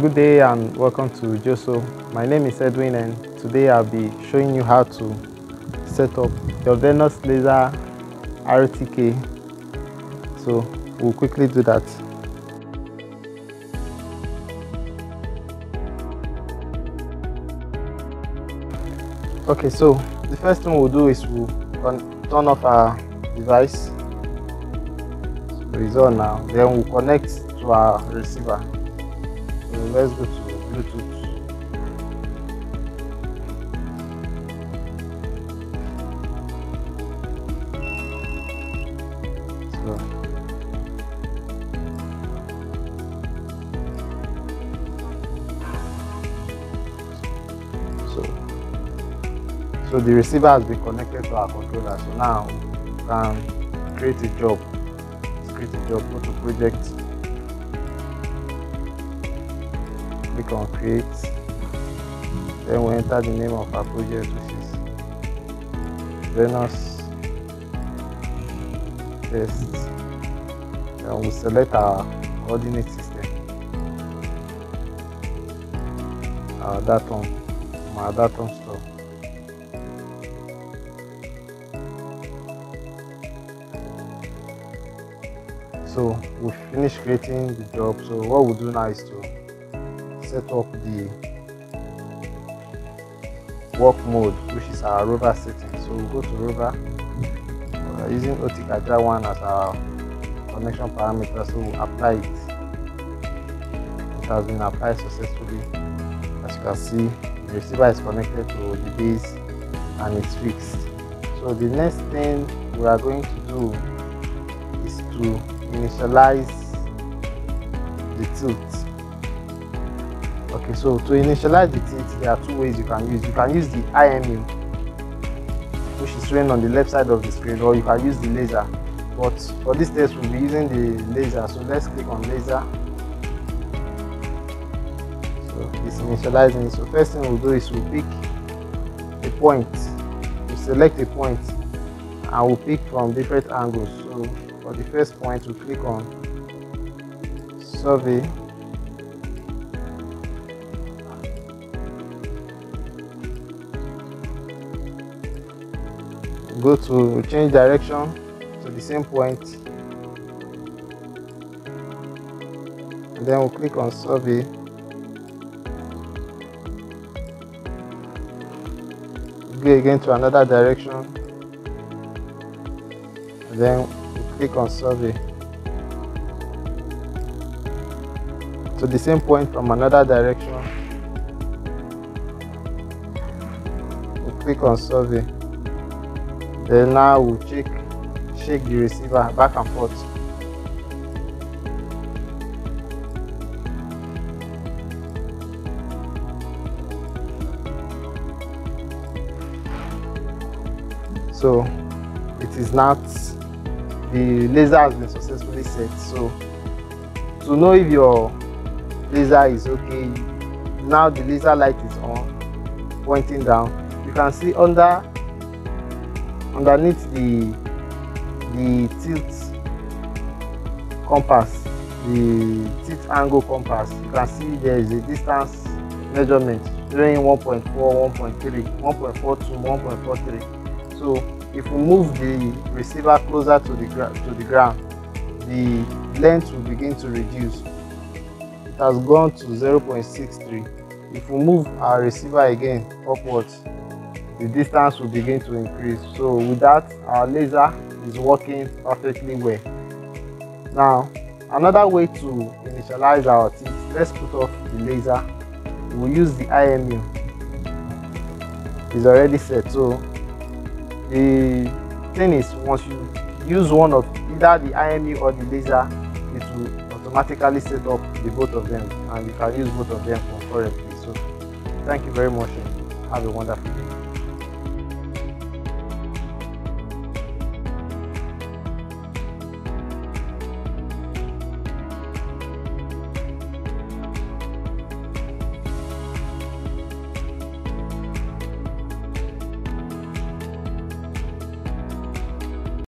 Good day and welcome to Joso. My name is Edwin and today I'll be showing you how to set up your Venus Laser RTK. So we'll quickly do that. Okay, so the first thing we'll do is we'll turn off our device. So it's on now. Then we'll connect to our receiver. So let's go to Bluetooth. So the receiver has been connected to our controller so now we can create a job Let's create a job go to project click on create. Then we enter the name of our project which is venus test. Then we select our coordinate system. Our datum our datum store. So we finished creating the job. So what we'll do now is to set up the work mode which is our rover setting. So we'll go to rover. We are using one as our connection parameter so we'll apply it. It has been applied successfully. As you can see the receiver is connected to the base and it's fixed. So the next thing we are going to do is to initialize the tilt okay so to initialize the tilt there are two ways you can use. You can use the imu which is shown on the left side of the screen or you can use the laser. But for this test we'll be using the laser. So let's click on laser. So it's initializing. So first thing we'll do is we'll pick a point. We select a point and we'll pick from different angles. So for the first point we'll click on survey go to change direction to the same point. And then we'll click on survey. Go again to another direction. And then we'll click on survey. To the same point from another direction. We'll click on survey then now we'll check shake the receiver back and forth. So it is not the laser has been successfully set. So to know if your laser is okay now the laser light is on pointing down you can see under underneath the the tilt compass the tilt angle compass you can see there is a distance measurement showing 1.4 1.3 1.42 1.43 so if we move the receiver closer to the to the ground the length will begin to reduce. It has gone to 0.63 if we move our receiver again upwards the distance will begin to increase. So with that our laser is working perfectly well. Now another way to initialize our tilt let's put off the laser. We'll use the imu it's already set so the thing is once you use one of either the imu or the laser it will automatically set up the both of them and you can use both of them concurrently. So thank you very much and have a wonderful